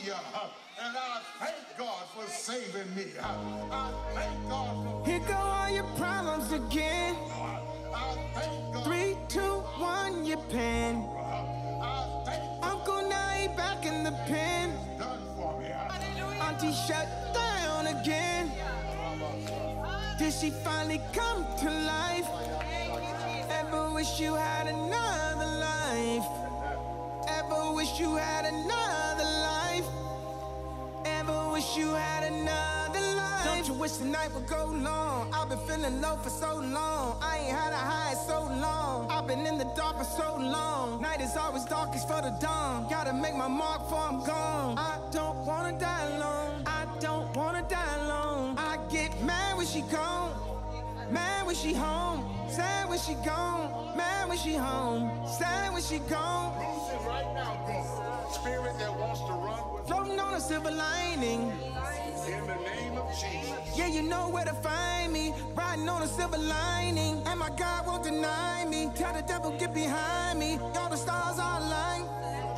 Hallelujah. And I thank God for saving me. I thank God for. Here go all your problems again. I thank God. Three, two, one, your pen. I Uncle now he back in the pen. God for me. Auntie shut down again. Did she finally come to life? Ever wish you had another Don't you wish the night would go long? I've been feeling low for so long. I ain't had a high in so long. I've been in the dark for so long. Night is always darkest for the dawn. Gotta make my mark before I'm gone. I don't Mad when she home. Sad when she gone. Mad when she home. Sad when she gone. It right now, God. Spirit that wants to run with Floating on a silver lining. in the name of Jesus. Yeah, you know where to find me. Riding on a silver lining. And my God won't deny me. Tell the devil, get behind me. All the stars are aligned.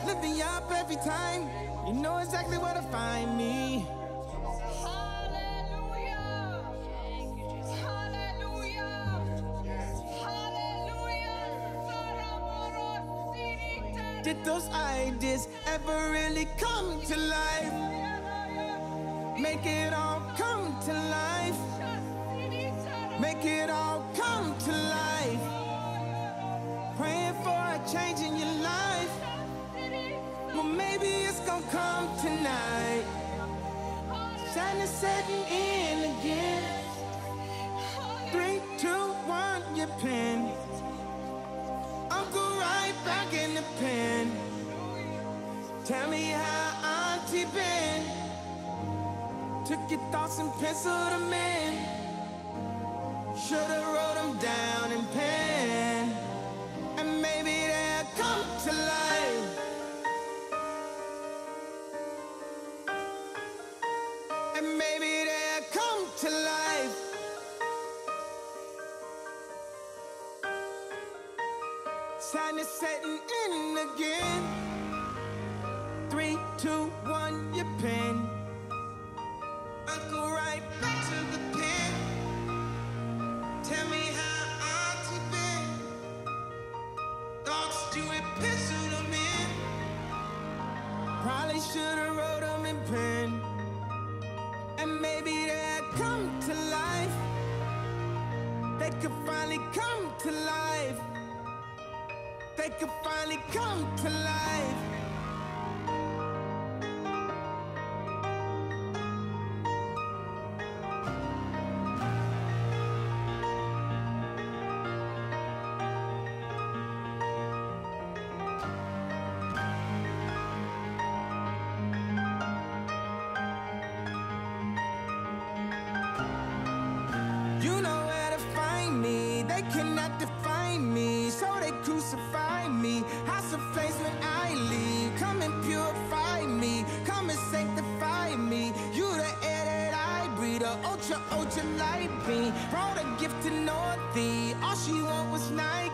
Lift me up every time. You know exactly where to find me. Did those ideas ever really come to life? Make it all come to life. Make it all come to life. Praying for a change in your life. Well, maybe it's gonna come tonight. Is setting in again. Three, two, one, your pen. Pen. Tell me how Auntie been. Took your thoughts and penciled them in. Should've wrote them down in pen. Sun is setting in again. Three, two, one, your pen. Uncle right back to the pen. Tell me how Auntie been. Thoughts do it pencil them in. Probably should've wrote them in pen. And maybe they'll come to life. They could finally come to life. They could finally come to life. You know where to find me. They cannot define crucify me. House of flames when I leave. Come and purify me. Come and sanctify me. You the air that I breathe. A ultra, ultra light beam. Brought a gift to Northie. All she want was Nikes.